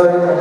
Szorítom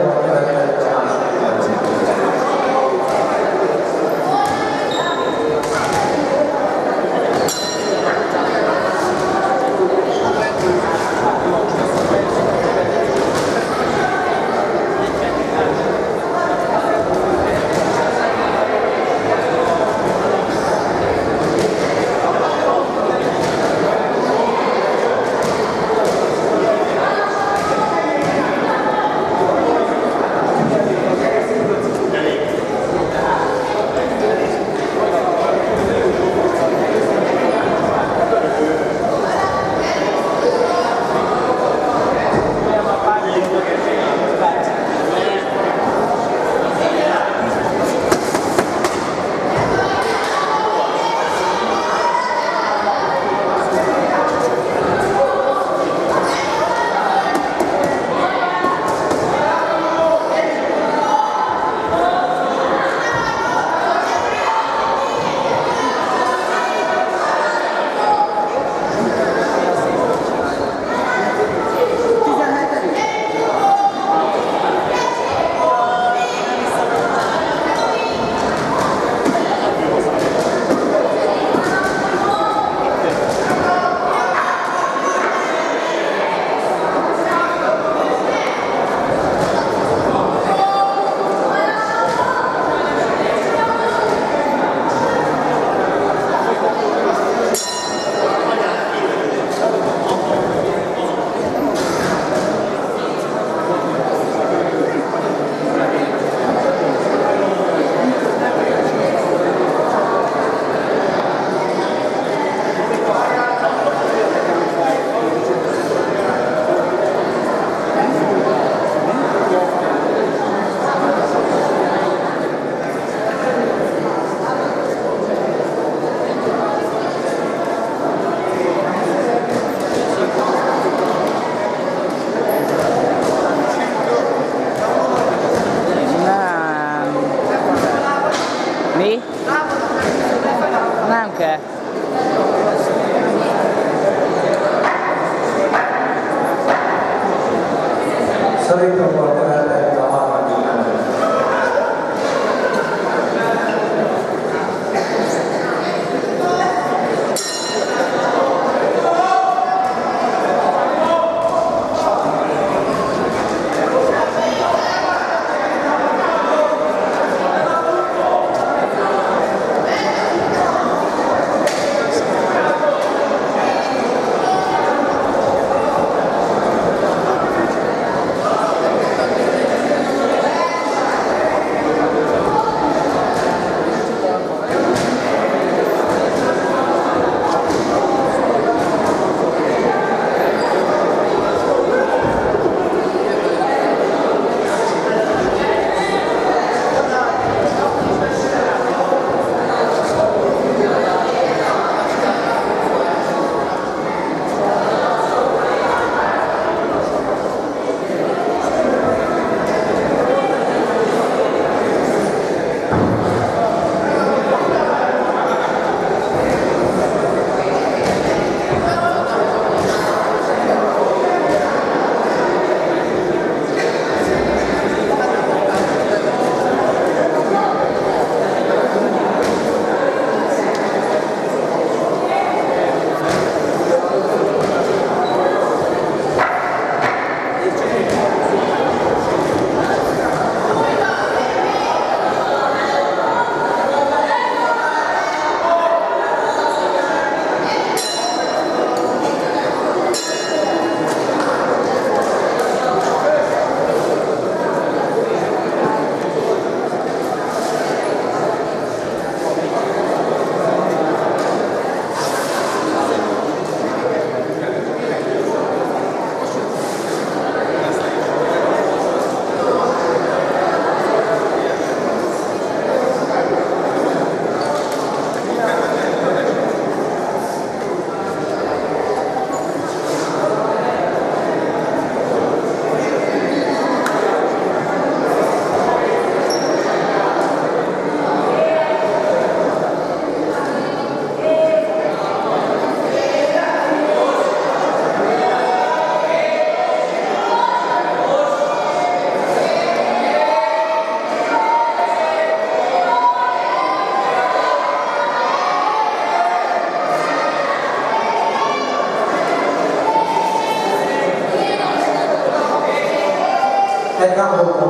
Egy napokban